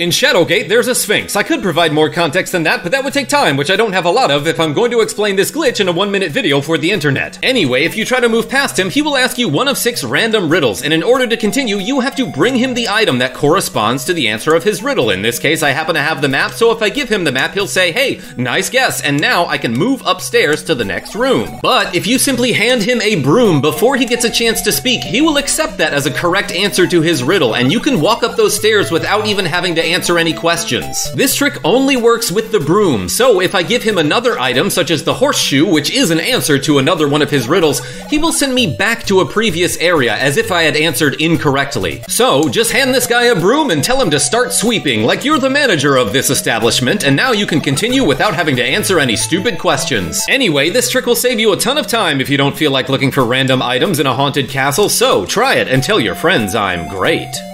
In Shadowgate, there's a Sphinx. I could provide more context than that, but that would take time, which I don't have a lot of if I'm going to explain this glitch in a one minute video for the internet. Anyway, if you try to move past him, he will ask you one of six random riddles, and in order to continue, you have to bring him the item that corresponds to the answer of his riddle. In this case, I happen to have the map, so if I give him the map, he'll say, hey, nice guess, and now I can move upstairs to the next room. But if you simply hand him a broom before he gets a chance to speak, he will accept that as a correct answer to his riddle, and you can walk up those stairs without even having to answer any questions. This trick only works with the broom, so if I give him another item, such as the horseshoe, which is an answer to another one of his riddles, he will send me back to a previous area as if I had answered incorrectly. So, just hand this guy a broom and tell him to start sweeping, like you're the manager of this establishment, and now you can continue without having to answer any stupid questions. Anyway, this trick will save you a ton of time if you don't feel like looking for random items in a haunted castle, so try it and tell your friends I'm great.